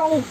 câu